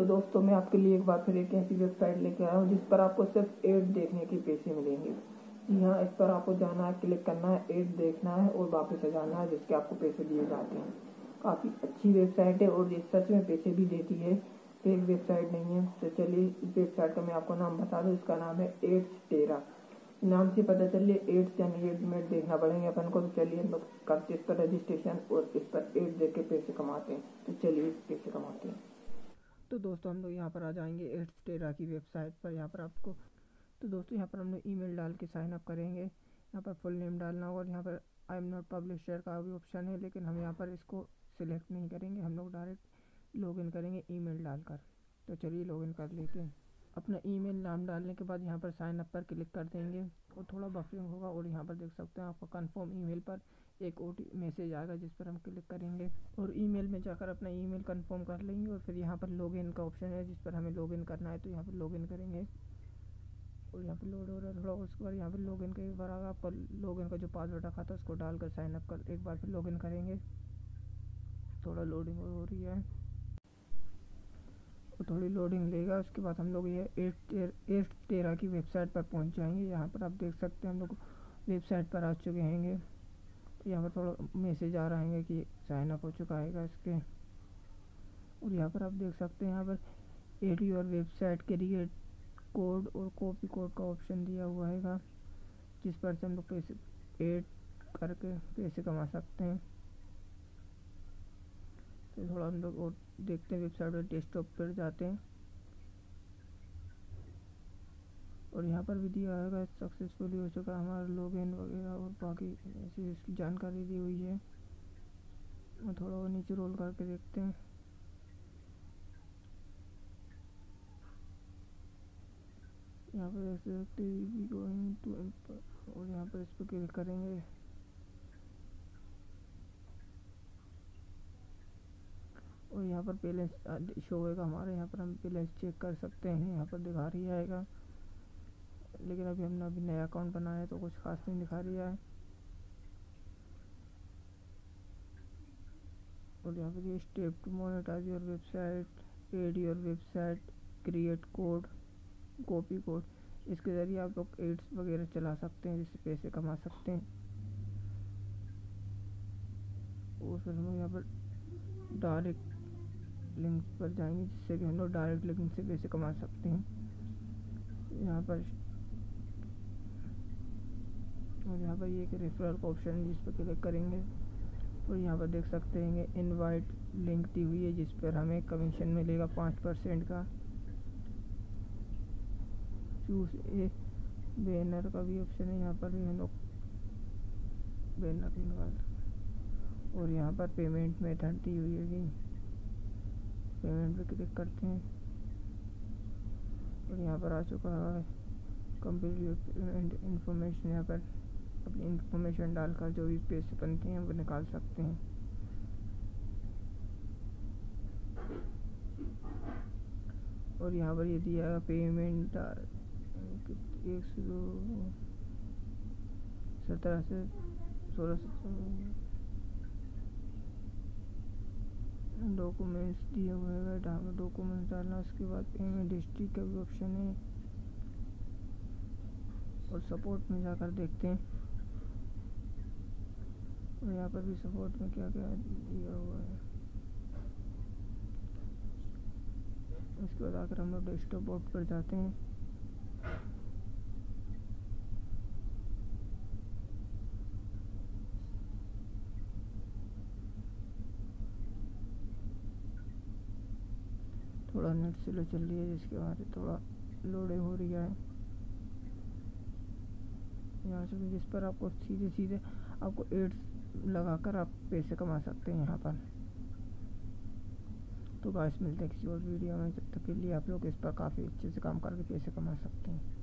तो दोस्तों, मैं आपके लिए एक बार फिर एक ऐसी वेबसाइट लेके आया हूँ, जिस पर आपको सिर्फ़ एड देखने के पैसे मिलेंगे। जी हाँ इस पर आपको जाना है क्लिक करना है एड देखना है और वापस से जाना है, जिसके आपको पैसे दिए जाते हैं। काफ़ी अच्छी वेबसाइट है और ये सच में पैसे भी देती है। फेक वेबसाइट नहीं है। तो चलिए, इस वेबसाइट का मैं आपको नाम बता दूँ, इसका नाम है एड्स टेरा नाम से पता चलिए एड्स यानी एड देखना पड़ेंगे अपन को तो चलिए हम लोग करते इस पर रजिस्ट्रेशन और इस पर एड देख के पैसे कमाते हैं। तो चलिए, पैसे कमाते हैं। तो दोस्तों हम लोग यहाँ पर आ जाएँगे एड्स टेरा की वेबसाइट पर यहाँ पर आपको। तो दोस्तों यहाँ पर हम लोग ईमेल डाल के साइन अप करेंगे। यहाँ पर फुल नेम डालना होगा और यहाँ पर आई एम नॉट पब्लिशर का भी ऑप्शन है, लेकिन हम यहाँ पर इसको सिलेक्ट नहीं करेंगे। हम लोग डायरेक्ट लॉगिन करेंगे ईमेल डालकर। तो चलिए लॉगिन कर लेते हैं। अपना ईमेल नाम डालने के बाद यहाँ पर साइन अप पर क्लिक कर देंगे। और थोड़ा बफरिंग होगा और यहाँ पर देख सकते हैं आपको कंफर्म ईमेल पर एक ओटी मैसेज आएगा जिस पर हम क्लिक करेंगे और ईमेल में जाकर अपना ईमेल कंफर्म कर लेंगे और फिर यहाँ पर लॉगिन का ऑप्शन है जिस पर हमें लॉगिन करना है तो यहाँ पर लॉगिन करेंगे। और यहाँ पर लोड हो रहा है थोड़ा, उसके बाद यहाँ पर लॉगिन के बार आपका लॉगिन का जो पासवर्ड रखा था उसको डालकर साइन अप कर, एक बार फिर लॉगिन करेंगे। थोड़ा लोडिंग हो रही है। और थोड़ी लोडिंग लेगा, उसके बाद हम लोग ये एट एट तेरह की वेबसाइट पर पहुँच जाएँगे। यहाँ पर आप देख सकते हैं हम लोग वेबसाइट पर आ चुके हैं यहाँ पर थोड़ा मैसेज आ रहा है कि साइन अप हो चुका है इसके। और यहाँ पर आप देख सकते हैं, यहाँ पर एड योर वेबसाइट के लिए कोड और कॉपी कोड का ऑप्शन दिया हुआ है जिस पर से हम लोग पैसे एड करके पैसे कमा सकते हैं। तो थोड़ा हम लोग और देखते हैं वेबसाइट पर डेस्कटॉप पर जाते हैं। और यहाँ पर भी दिया है सक्सेसफुली हो चुका हमारा लॉगिन वगैरह और बाकी ऐसी इसकी जानकारी दी हुई है। और थोड़ा और नीचे रोल करके देखते हैं। यहाँ पर ऐसे गोइंग टू और यहाँ पर इस पर क्लिक करेंगे। और यहाँ पर बैलेंस शो होगा हमारे, यहाँ पर हम बैलेंस चेक कर सकते हैं। यहाँ पर दिखा रही आएगा। लेकिन अभी हमने अभी नया अकाउंट बनाया है तो कुछ खास नहीं दिखा रही है। और यहाँ पर step two monetize your website add your website create code copy code इसके ज़रिए आप लोग एड्स वगैरह चला सकते हैं, जिससे पैसे कमा सकते हैं। और फिर हम यहाँ पर डायरेक्ट लिंक पर जाएँगे, जिससे कि हम लोग डायरेक्ट लिंक से पैसे कमा सकते हैं। यहाँ पर और यहाँ पर ये एक रेफरल का ऑप्शन है जिस पर क्लिक करेंगे और यहाँ पर देख सकते हैं इनवाइट लिंक दी हुई है, जिस पर हमें कमीशन मिलेगा पाँच परसेंट का। चूज़ ए बैनर का भी ऑप्शन है, यहाँ पर भी हम लोग बैनर निकाल और यहाँ पर पेमेंट मेथड दी हुई है पेमेंट पे क्लिक करते हैं। और यहाँ पर आ चुका है कंप्लीट पेमेंट इन्फॉर्मेशन यहाँ पर अपनी इंफॉर्मेशन डालकर जो भी पैसे बनते हैं, वो निकाल सकते हैं। और यहाँ पर ये दिया पेमेंट एक सौ सत्रह से सोलह सौ डॉक्यूमेंट्स दिए हुए हैं। जहाँ पर डॉक्यूमेंट्स डालना, उसके बाद पेमेंट हिस्ट्री का भी ऑप्शन है। और सपोर्ट में जाकर देखते हैं। और यहाँ पर भी सपोर्ट में क्या क्या दिया हुआ है। उसके बाद आकर हम लोग डेस्कटॉप बोर्ड पर जाते हैं। थोड़ा नेट स्लो चल रही है, जिसके बाद थोड़ा लोडे हो रही है। यहाँ से जिस पर आपको सीधे सीधे आपको एड्स लगाकर आप पैसे कमा सकते हैं यहाँ पर। तो गाइस मिलते हैं किसी और वीडियो में। जब तक के लिए आप लोग इस पर काफ़ी अच्छे से काम करके पैसे कमा सकते हैं।